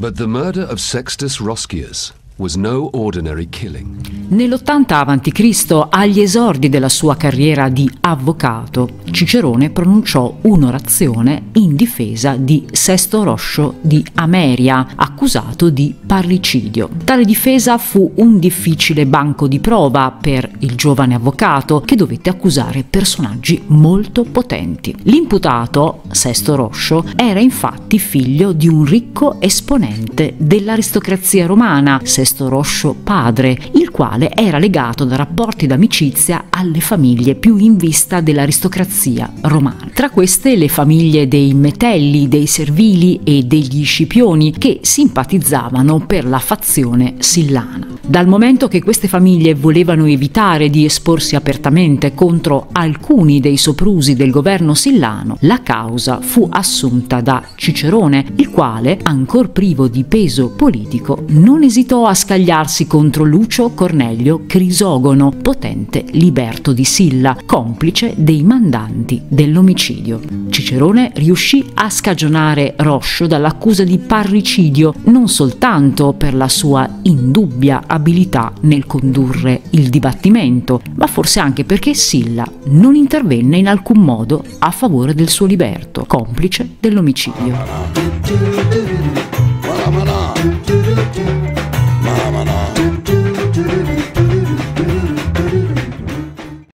But the murder of Sextus Roscius was no ordinary killing. Nell'80 a.C., agli esordi della sua carriera di avvocato, Cicerone pronunciò un'orazione in difesa di Sesto Roscio di Ameria, accusato di parricidio. Tale difesa fu un difficile banco di prova per il giovane avvocato che dovette accusare personaggi molto potenti. L'imputato, Sesto Roscio, era infatti figlio di un ricco esponente dell'aristocrazia romana, Sesto Roscio padre, il quale era legato da rapporti d'amicizia alle famiglie più in vista dell'aristocrazia romana. Tra queste le famiglie dei Metelli, dei Servili e degli Scipioni che simpatizzavano per la fazione sillana. Dal momento che queste famiglie volevano evitare di esporsi apertamente contro alcuni dei soprusi del governo sillano, la causa fu assunta da Cicerone, il quale, ancor privo di peso politico, non esitò a scagliarsi contro Lucio Cornelio Crisogono, potente liberto di Silla, complice dei mandanti dell'omicidio. Cicerone riuscì a scagionare Roscio dall'accusa di parricidio non soltanto per la sua indubbia abilità nel condurre il dibattimento, ma forse anche perché Silla non intervenne in alcun modo a favore del suo liberto, complice dell'omicidio.